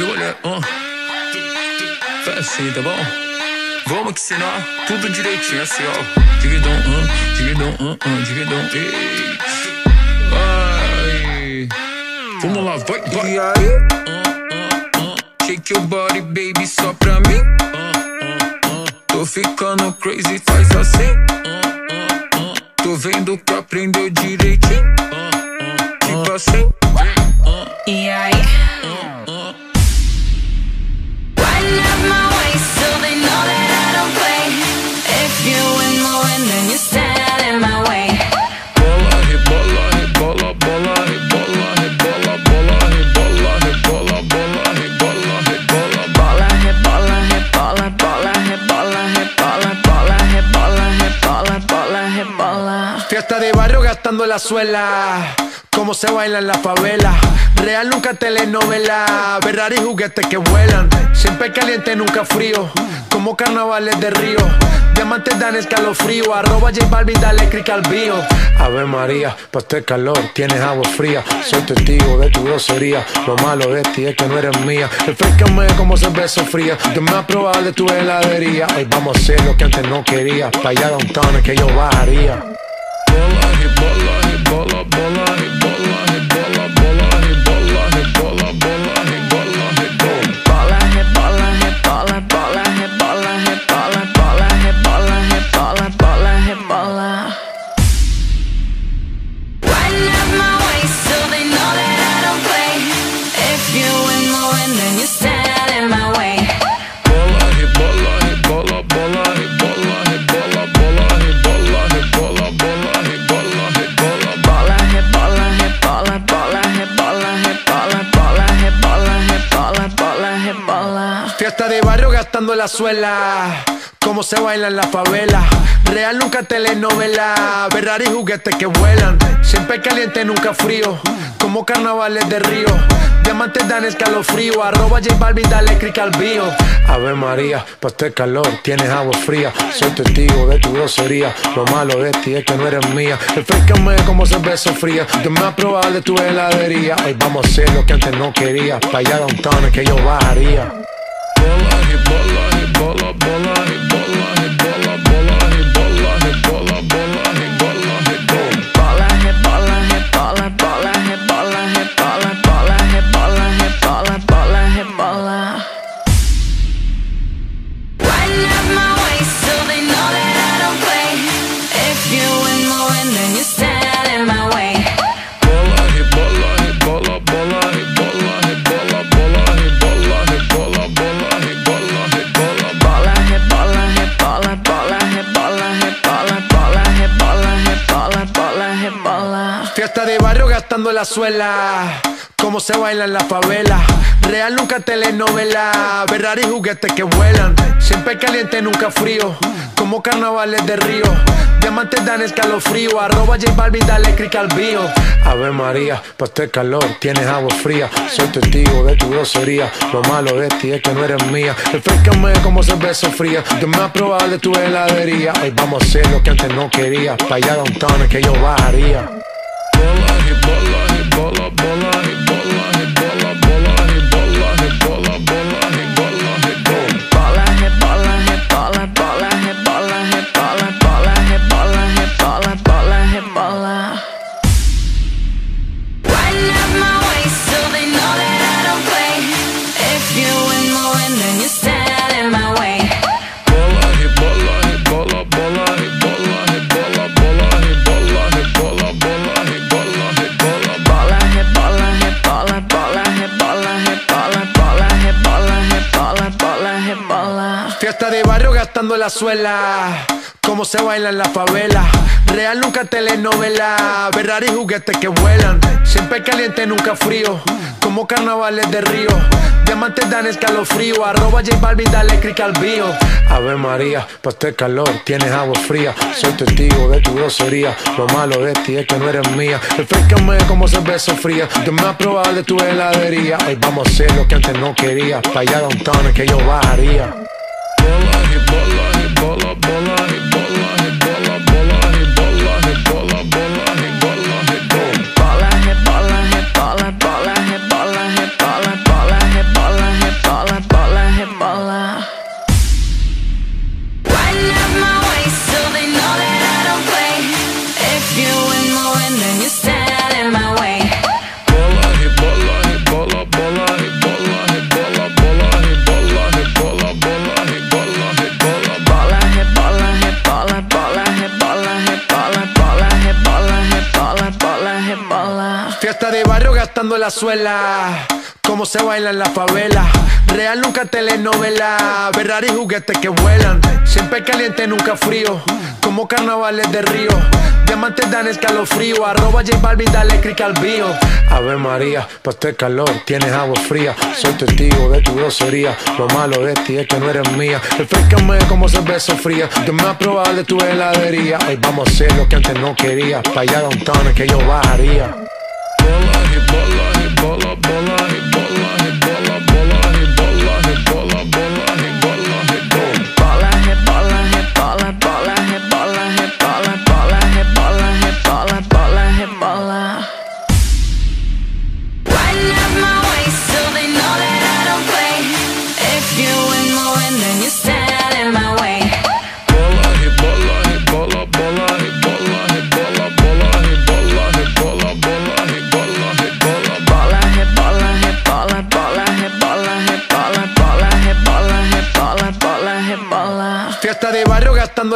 Olha, ó. Assim, tá bom? Vamos que ensinar tudo direitinho, assim, ó. Digidão, uh, digidão, uh, uh, digidão, ei. Vai. Vamos lá, vai, vai. E aí? Uh, uh, uh. Shake your body, baby, só pra mim. Uh, uh, uh. Tô ficando crazy, faz assim. Uh, uh, uh. Tô vendo que aprendeu direitinho. Uh, uh, tipo assim. E aí? La suela. Cómo se baila en la favela. Real nunca telenovela. Ferrari juguetes que vuelan. Siempre caliente, nunca frío. Como carnavales de río. Diamantes dan escalofrío. Arroba J Balvin, dale click al bio. Ave María, pa' este calor tienes agua fría. Soy testigo de tu grosería. Lo malo de ti es que no eres mía. Refrescame como cerveza fría. Yo me ha probado de tu heladería. Hoy vamos a hacer lo que antes no quería. Pa' allá downtown es que yo bajaría. Fiesta de barrio gastando la suela. Cómo se baila en la favela. Real nunca telenovela. Ferrari juguetes que vuelan. Siempre caliente, nunca frío. Como carnavales de río. Diamantes dan escalofrío. Arroba J Balvin, dale click al bio. Ave María, pa' este calor tienes agua fría. Soy testigo de tu grosería. Lo malo de ti es que no eres mía. Refrescame como cerveza fría. Yo me probado de tu heladería. Hoy vamos a hacer lo que antes no quería. Pa' allá downtown es que yo bajaría. Bola, rebola, rebola, bola, rebola, rebola, bola, Fiesta de barrio gastando la suela. Cómo se baila en la favela. Real nunca telenovela. Ferrari juguetes que vuelan. Siempre caliente, nunca frío. Como carnavales de río. Diamantes dan escalofrío. Arroba J Balvin, dale click al bio. Ave María, pa' este calor tienes agua fría. Soy testigo de tu grosería. Lo malo de ti es que no eres mía. Refrescame como cerveza fría. Yo me ha probado de tu heladería. Hoy vamos a hacer lo que antes no quería. Pa' allá downtown es que yo bajaría. La suela. Cómo se baila en la favela. Real nunca telenovela. Ferrari juguetes que vuelan. Siempre caliente, nunca frío. Como carnavales de río. Diamantes dan escalofrío. Arroba J Balvin, dale click al bio. Ave María, pa' este calor tienes agua fría. Soy testigo de tu grosería. Lo malo de ti es que no eres mía. Refrescame como cerveza fría. Yo me probado de tu heladería. Hoy vamos a hacer lo que antes no quería. Pa' allá downtown es que yo bajaría. Bola, rebola, rebola, bola, la suela. Como se baila en la favela. Real nunca telenovela. Ferrari juguetes que vuelan. Siempre caliente, nunca frío. Como carnavales de río. Diamantes dan escalofrío. Arroba J Balvin, dale click al bio. Ave María, pa' este calor tienes agua fría. Soy testigo de tu grosería. Lo malo de ti es que no eres mía. Refrescame como cerveza fría. Yo me a probar de tu heladería. Hoy vamos a hacer lo que antes no quería. Pa' allá downtown es que yo bajaría.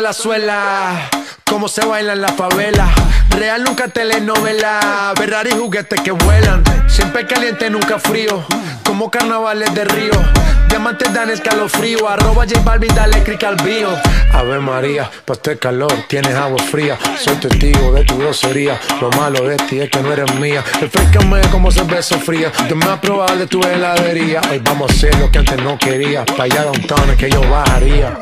La suela. Como se baila en la favela. Real nunca telenovela. Ferrari juguetes que vuelan. Siempre caliente, nunca frío. Como carnavales de río. Diamantes dan escalofrío. Arroba J Balvin, dale click al bio. Ave María, pa' este calor tienes agua fría. Soy testigo de tu grosería. Lo malo de ti es que no eres mía. Refrescame como cerveza fría. Yo me a probar de tu heladería. Hoy vamos a hacer lo que antes no quería. Pa' allá downtown es que yo bajaría.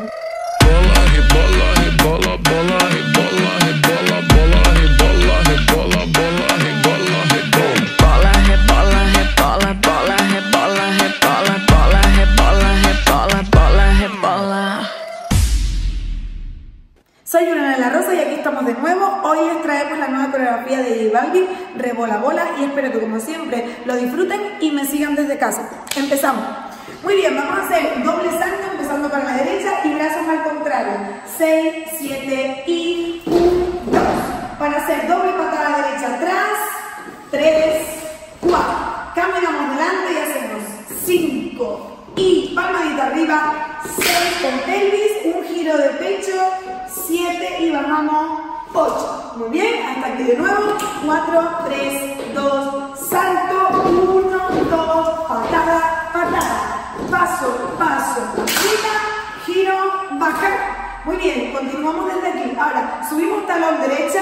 Soy Yurana La Rosa y aquí estamos de nuevo. Hoy les traemos la nueva coreografía de J Balvin, Rebola Bola, y espero que como siempre lo disfruten y me sigan desde casa. Empezamos. Muy bien, vamos a hacer doble salto para la derecha y brazos al contrario. 6, 7 y 1, 2. Para hacer doble patada derecha atrás, 3, 4. Caminamos delante y hacemos 5 y palmadita arriba, 6 con pelvis, un giro de pecho, 7 y bajamos 8. Muy bien, hasta aquí de nuevo. 4, 3, 2, bajar. Muy bien, continuamos desde aquí. Ahora, subimos talón derecha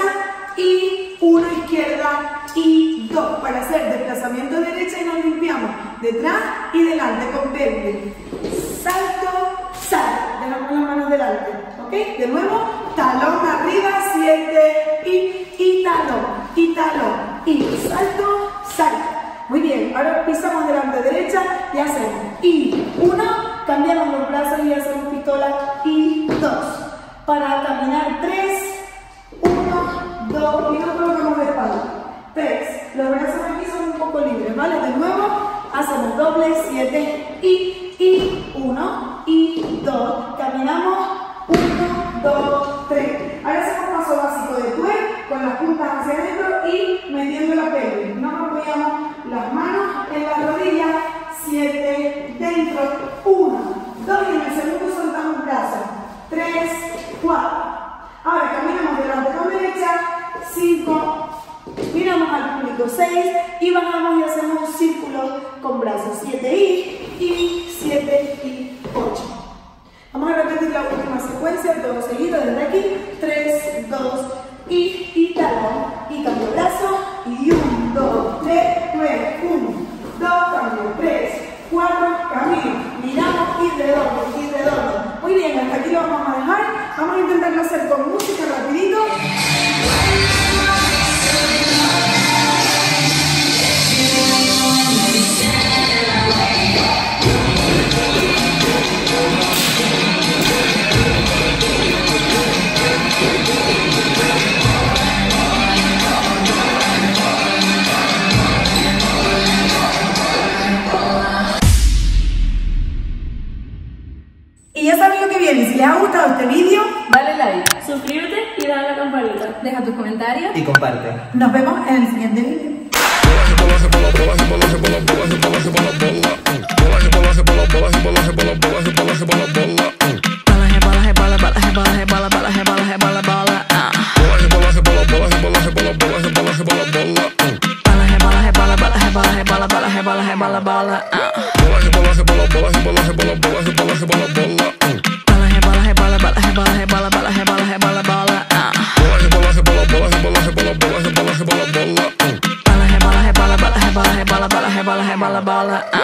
y 1 izquierda y 2 para hacer desplazamiento derecha y nos limpiamos detrás y delante con pelvis. Salto, salto. Dejamos las manos delante. ¿Ok? De nuevo, talón arriba, 7 y, y talón, y talón, y salto, salto. Muy bien, ahora pisamos delante derecha y hacemos y uno, hacemos doble, siete y, y uno y dos. Caminamos uno, dos, tres. Ahora hacemos paso básico de pie con las puntas hacia adentro y metiendo la pelvis. No nos apoyamos las manos en la rodilla. Siete, dentro, uno, dos y en el segundo soltamos brazos. Tres, cuatro. Ahora caminamos delante con derecha. Cinco, miramos al público. Seis y bajamos y hacemos un círculo con brazos. Siete y, y, siete y, ocho. Vamos a repetir la última secuencia, todo seguido desde aquí. 3, 2 y, y talón. Y cambio brazo. Y 1, 2, 3, 9, 1, 2, cambio, 3, 4, camino. Miramos y redondo, y redondo. Muy bien, hasta aquí lo vamos a dejar. Vamos a intentarlo hacer con música rapidito. Comparte. nos vemos en el siguiente vídeo. Bola, ah. Yo me quedé